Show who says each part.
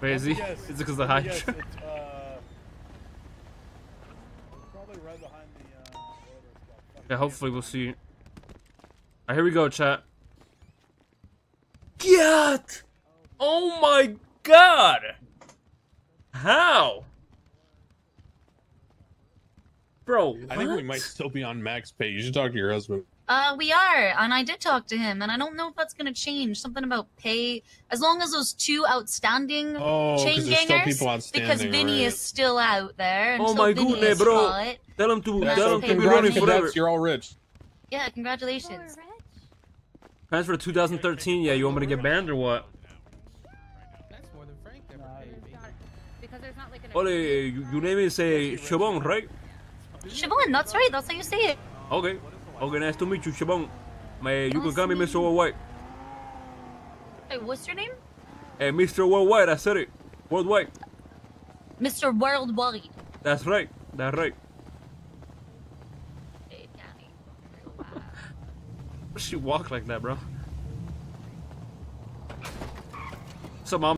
Speaker 1: Crazy.
Speaker 2: Yes,
Speaker 1: Is it because of the
Speaker 2: yes,
Speaker 1: Hydra?
Speaker 2: it's, uh, probably right behind the, uh, whatever it's called.
Speaker 1: Yeah, hopefully we'll see. Alright, here we go, chat. Get! Oh my god! How? Bro,
Speaker 3: I think we might still be on max pay. You should talk to your husband.
Speaker 4: Uh, we are, and I did talk to him, and I don't know if that's gonna change. Something about pay, as long as those two outstanding
Speaker 3: Oh,
Speaker 4: chain
Speaker 3: because still
Speaker 4: gangers,
Speaker 3: people outstanding.
Speaker 4: because Vinny
Speaker 3: right.
Speaker 4: is still out there.
Speaker 1: Oh
Speaker 4: until
Speaker 1: my
Speaker 4: Vinny
Speaker 1: goodness, bro.
Speaker 4: caught.
Speaker 1: Tell him to,
Speaker 4: That's
Speaker 1: tell him
Speaker 4: okay,
Speaker 1: to be running forever.
Speaker 3: You're all rich.
Speaker 4: Yeah, congratulations.
Speaker 1: Plans for 2013, yeah, you want me to get banned or what?
Speaker 5: That's more than Frank ever paid.
Speaker 6: Because there's not like an.
Speaker 1: Ole, you, your name is uh, Shabon, right?
Speaker 4: Siobhan, that's right. That's how you say it.
Speaker 1: Okay. Okay, nice to meet you, Shabon. My, you can call me Mr. Worldwide.
Speaker 4: Hey, what's your name?
Speaker 1: Hey, Mr. Worldwide, I said it. Worldwide.
Speaker 4: Mr. Worldwide.
Speaker 1: That's right. That's right.
Speaker 4: Hey, Danny.
Speaker 1: She walk like that, bro. So, mom.